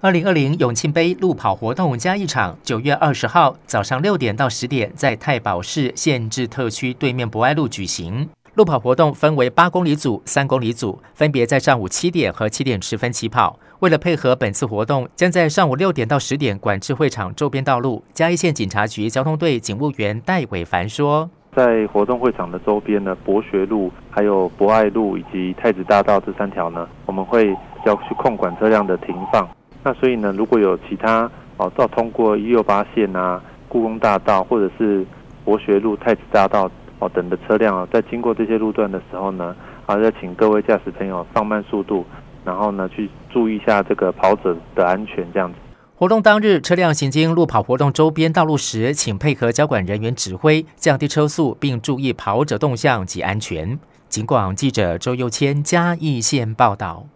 二零二零永庆杯路跑活动加一场，九月二十号早上六点到十点，在太保市县制特区对面博爱路举行。路跑活动分为八公里组、三公里组，分别在上午七点和七点十分起跑。为了配合本次活动，将在上午六点到十点管制会场周边道路。嘉义县警察局交通队警务员戴伟凡说：“在活动会场的周边呢，博学路、还有博爱路以及太子大道这三条呢，我们会要去控管车辆的停放。”那所以呢，如果有其他哦，到通过一六八线啊、故宫大道或者是博学路、太子大道哦等的车辆啊，在经过这些路段的时候呢，啊，要请各位驾驶朋友放慢速度，然后呢，去注意一下这个跑者的安全，这样子。活动当日，车辆行经路跑活动周边道路时，请配合交管人员指挥，降低车速，并注意跑者动向及安全。尽管记者周佑谦嘉义县报道。